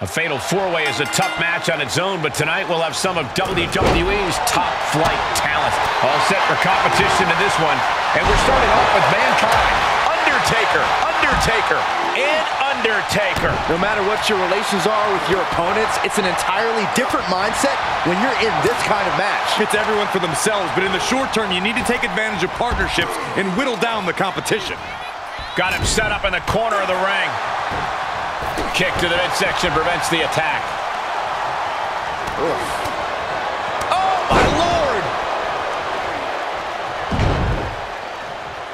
A fatal four-way is a tough match on its own, but tonight we'll have some of WWE's top flight talent. All set for competition in this one. And we're starting off with Mankind, Undertaker, Undertaker, and Undertaker. No matter what your relations are with your opponents, it's an entirely different mindset when you're in this kind of match. It's everyone for themselves, but in the short term, you need to take advantage of partnerships and whittle down the competition. Got him set up in the corner of the ring. Kick to the midsection prevents the attack. Oof. Oh, my Lord!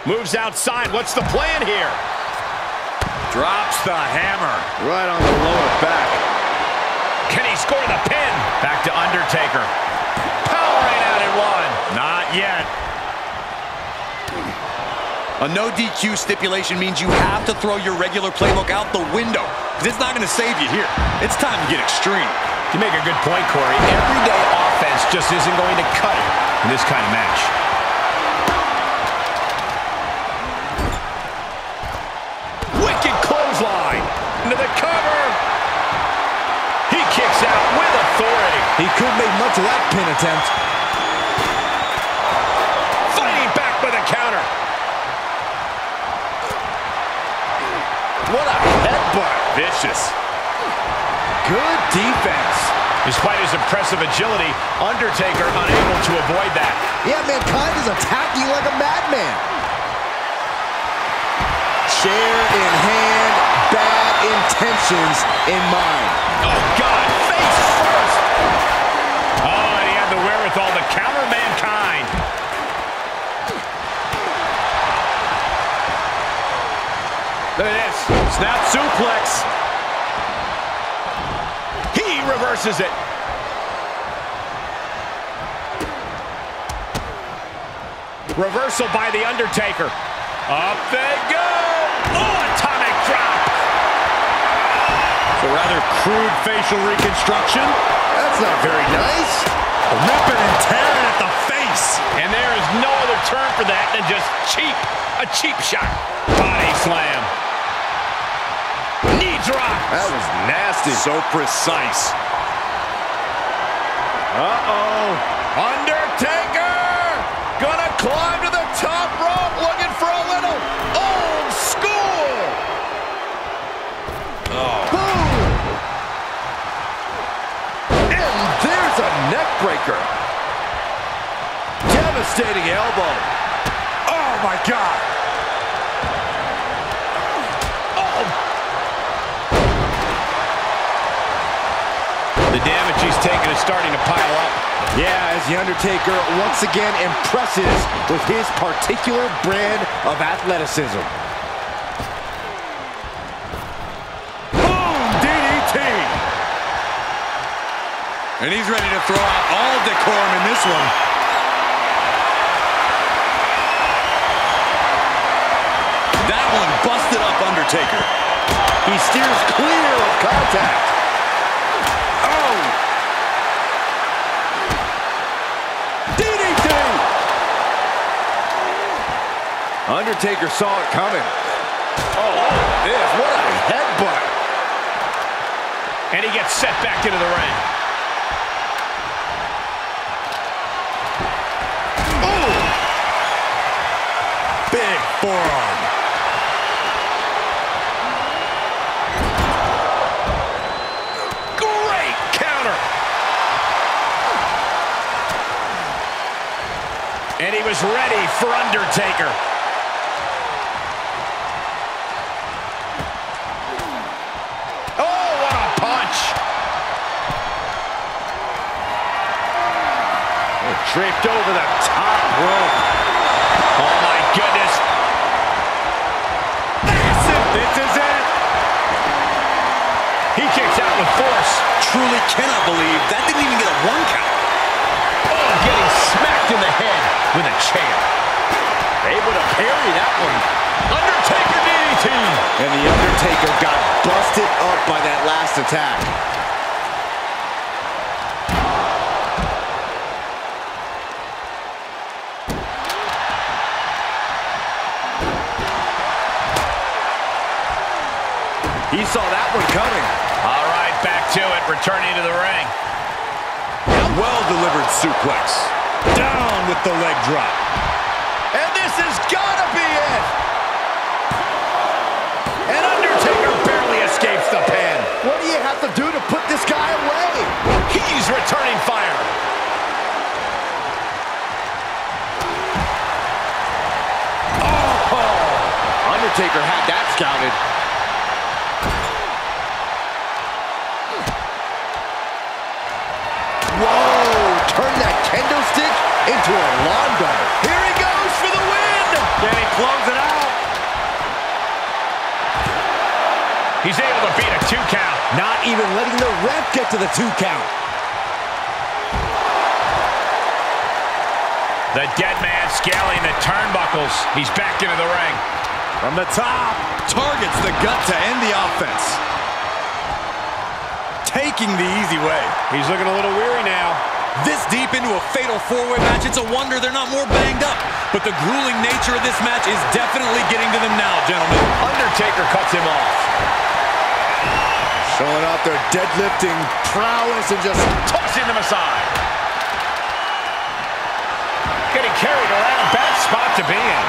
Moves outside. What's the plan here? Drops the hammer. Right on the lower back. Can he score the pin? Back to Undertaker. Powering out at one. Not yet. A no DQ stipulation means you have to throw your regular playbook out the window because it's not going to save you here. It's time to get extreme. You make a good point, Corey. Everyday offense just isn't going to cut it in this kind of match. Wicked clothesline into the cover. He kicks out with authority. He could make much of that pin attempt. Vicious. Good defense. Despite his impressive agility, Undertaker unable to avoid that. Yeah, Mankind is attacking like a madman. Chair in hand, bad intentions in mind. Oh, God, face first. Oh, and he had the wherewithal to counter Mankind. Look at this. Snap suplex. He reverses it. Reversal by The Undertaker. Up they go. Oh, atomic drop. It's a rather crude facial reconstruction. That's not very nice. Ripping and tearing at the face. And there is no other term for that than just cheap. A cheap shot. Body slam. Knee drop. That was nasty. So precise. Uh-oh. Undertaker! Gonna climb to the top rope looking for a little old school! Oh. Boom! And there's a neck breaker. Devastating elbow. Oh, my God. Damage he's taken is starting to pile up. Yeah, as The Undertaker once again impresses with his particular brand of athleticism. Boom, DDT. And he's ready to throw out all decorum in this one. That one busted up Undertaker. He steers clear of contact. Oh! DDT! Undertaker saw it coming. Oh, oh, this, what a headbutt. And he gets set back into the ring. Ooh. Big forearm. Great counter! And he was ready for Undertaker. Draped over the top rope. Oh, my goodness. Massive. This is it. He kicks out with force. Truly cannot believe that didn't even get a one count. Oh, getting smacked in the head with a chair. Able to parry that one. Undertaker DDT. And The Undertaker got busted up by that last attack. He saw that one coming. All right, right back to it, returning to the ring. Well-delivered suplex. Down with the leg drop. And this has got to be it. And Undertaker barely escapes the pin. What do you have to do to put this guy away? He's returning fire. Oh! Undertaker had that scouted. Into a lawn dart. Here he goes for the win. Can he close it out? He's able to beat a two count. Not even letting the ref get to the two count. The dead man scaling the turnbuckles. He's back into the ring. From the top. Targets the gut to end the offense. Taking the easy way. He's looking a little weary now. This deep into a fatal four-way match, it's a wonder they're not more banged up. But the grueling nature of this match is definitely getting to them now, gentlemen. Undertaker cuts him off. Showing off their deadlifting prowess and just Tossing them aside. Getting carried around. Bad spot to be in.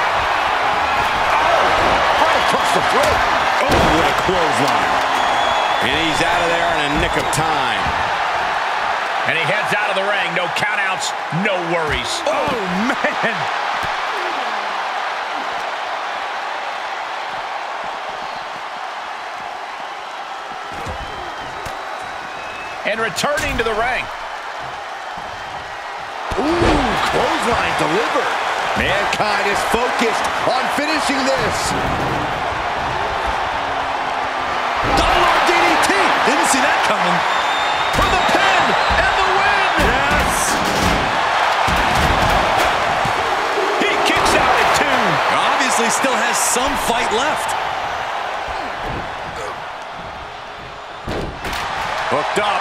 Oh, right across the throat. Oh, what a clothesline. And he's out of there in a nick of time. And he heads out of the ring. No countouts, no worries. Oh, man. And returning to the ring. Ooh, clothesline delivered. Mankind is focused on finishing this. Dollar DDT. Didn't see that coming. Obviously still has some fight left. Hooked up.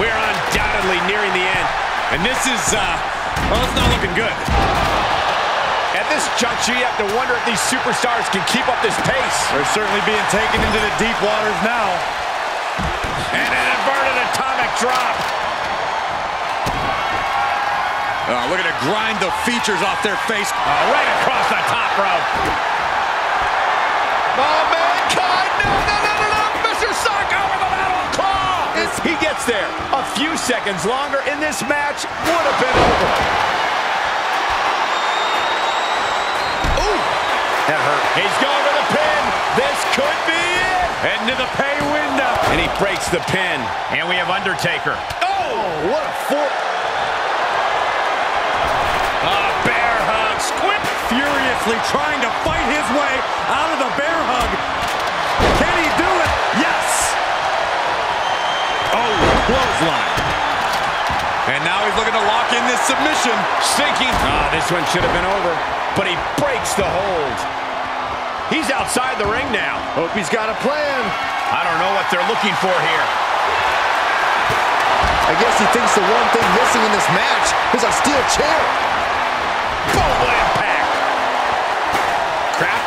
We're undoubtedly nearing the end. And this is, uh, well, it's not looking good. At this juncture, you have to wonder if these superstars can keep up this pace. They're certainly being taken into the deep waters now. And an inverted atomic drop. Oh, look at it grind the features off their face. Oh, right across the top rope. Oh, mankind! No, no, no, no, no! Mr. Socko with a mandible claw. It's- He gets there. A few seconds longer in this match would have been over. Ooh, that hurt. He's going for the pin. This could be it. Heading to the pay window. And he breaks the pin. And we have Undertaker. Oh, what a four... Furiously trying to fight his way out of the bear hug. Can he do it? Yes. Oh, clothesline. And now he's looking to lock in this submission. Sinking. Ah, this one should have been over. But he breaks the hold. He's outside the ring now. Hope he's got a plan. I don't know what they're looking for here. I guess he thinks the one thing missing in this match is a steel chair.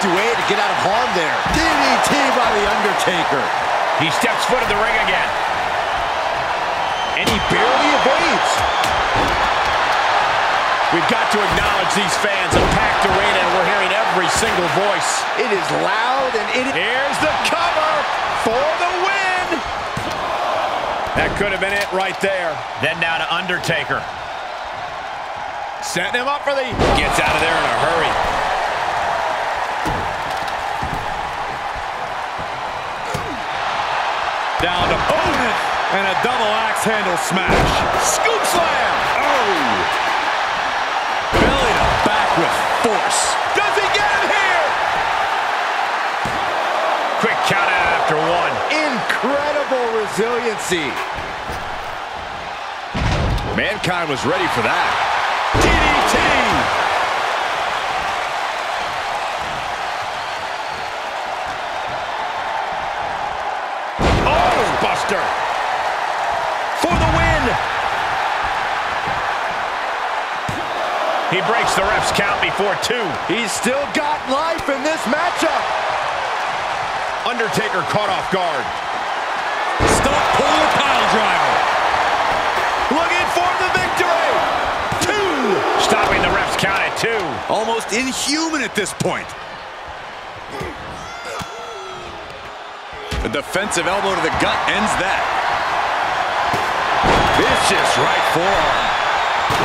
Crafty way to get out of harm there. DDT by The Undertaker. He steps foot in the ring again. And he barely evades. We've got to acknowledge these fans. A packed arena, and we're hearing every single voice. It is loud and it is... Here's the cover for the win. That could have been it right there. Then now to Undertaker. Setting him up for the... Gets out of there in a hurry. Down to boom. And a double axe handle smash. Scoop slam. Oh. Belly to back with force. Does he get him here? Quick count out after one. Incredible resiliency. Mankind was ready for that. For the win. He breaks the ref's count before two. He's still got life in this matchup. Undertaker caught off guard. Pulling a pile driver. Looking for the victory. Two. Stopping the ref's count at two. Almost inhuman at this point. The defensive elbow to the gut ends that. Vicious right forearm.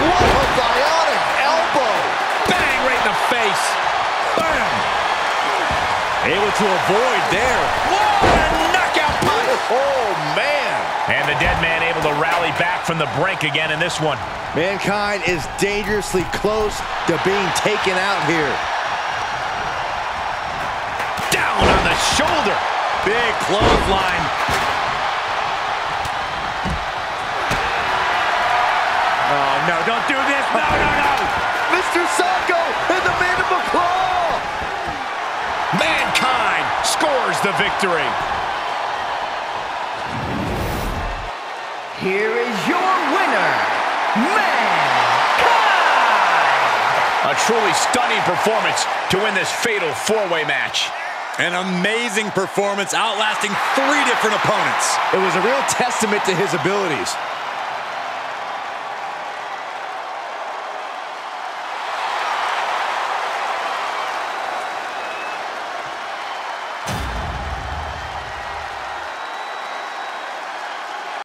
What a bionic elbow. Bang, right in the face. Bam! Able to avoid there. Whoa, a knockout punch. Oh, man. And the dead man able to rally back from the brink again in this one. Mankind is dangerously close to being taken out here. Down on the shoulder. Big clothesline. Oh, no, don't do this. No, no, no. Mr. Socko and the mandible claw. Mankind scores the victory. Here is your winner, Mankind! A truly stunning performance to win this fatal four-way match. An amazing performance outlasting three different opponents. It was a real testament to his abilities.